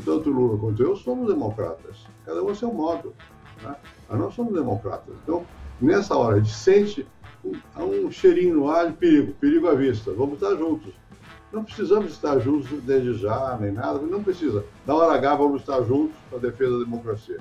tanto Lula quanto eu somos democratas. Cada um a seu modo. Né? Mas nós somos democratas. Então, nessa hora, a gente sente um, um cheirinho no ar de perigo, perigo à vista. Vamos estar juntos. Não precisamos estar juntos desde já, nem nada, não precisa. Na hora H, vamos estar juntos para a defesa da democracia.